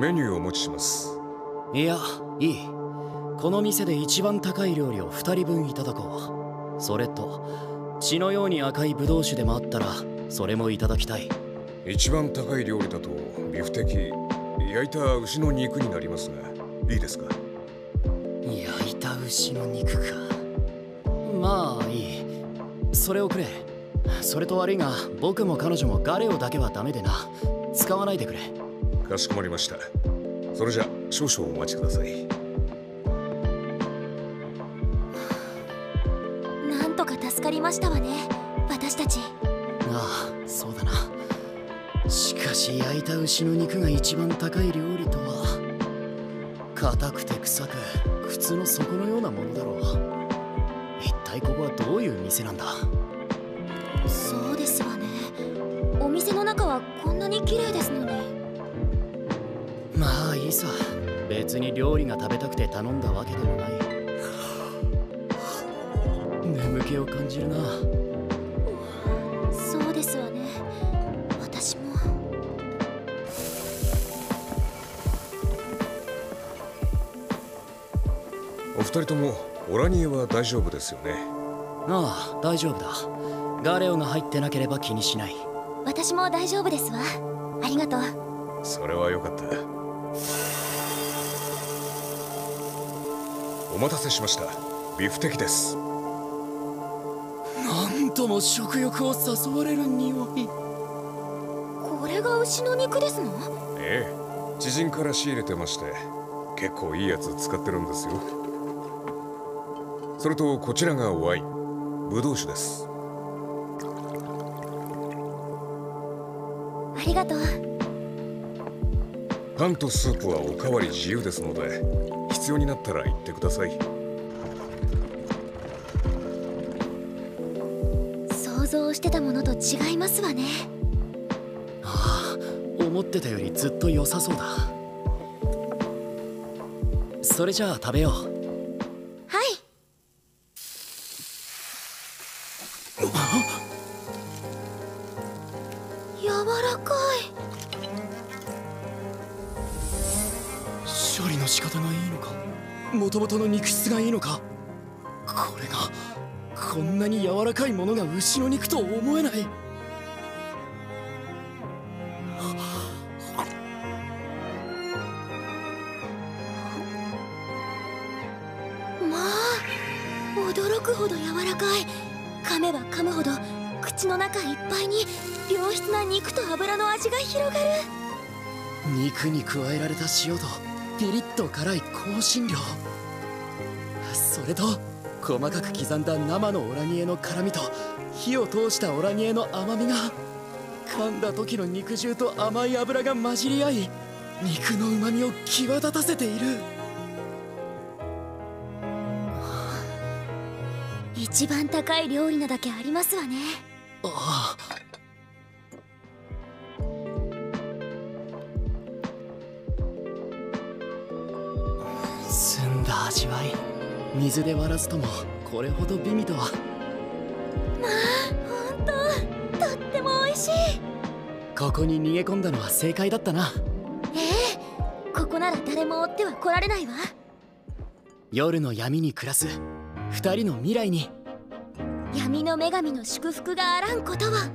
メニューをお持ちします。いやいい。この店で一番高い料理を2人分いただこう。それと血のように赤いブドウ酒でもあったらそれもいただきたい。一番高い料理だとビフテキ。焼いた牛の肉になりますがいいですか？焼いた牛の肉か。まあいい。それをくれ。それと悪いが僕も彼女もガレオだけはダメでな。使わないでくれかしこまりました。それじゃ少々お待ちください。なんとか助かりましたわね私たち。ああそうだな。しかし焼いた牛の肉が一番高い料理とは硬くて臭く靴の底のようなものだろう。一体ここはどういう店なんだ？そうですわね。お店の中はこんなに綺麗ですのに。まあいいさ。別に料理が食べたくて頼んだわけでもない。眠気を感じるな。そうですわね。私も。お二人ともオラニエは大丈夫ですよね？ああ大丈夫だ。ガレオが入ってなければ気にしない。私も大丈夫ですわ。ありがとう。それはよかったお待たせしました。ビフテキです。なんとも食欲を誘われる匂い。これが牛の肉ですの？ええ。知人から仕入れてまして結構いいやつ使ってるんですよ。それとこちらがワイン。ブドウ酒です。ありがとうパンとスープはおかわり自由ですので必要になったら言ってください。想像してたものと違いますわね。ああ思ってたよりずっと良さそうだ。それじゃあ食べよう。はい。柔らかい処理の仕方がいいのか？元々の肉質がいいのか？これがこんなに柔らかいものが牛の肉と思えない。まあ驚くほど柔らかい。噛めば噛むほど口の中いっぱいに良質な肉と油の味が広がる。肉に加えられた塩とピリッと辛い香辛料。それと細かく刻んだ生のオラニエの辛みと火を通したオラニエの甘みが噛んだ時の肉汁と甘い油が混じり合い肉の旨みを際立たせている。一番高い料理なだけありますわね。ああ澄んだ味わい。水で割らずともこれほど美味とは。ほんととっても美味しい。ここに逃げ込んだのは正解だったな。ええここなら誰も追っては来られないわ。夜の闇に暮らす二人の未来に。闇の女神の祝福があらんことは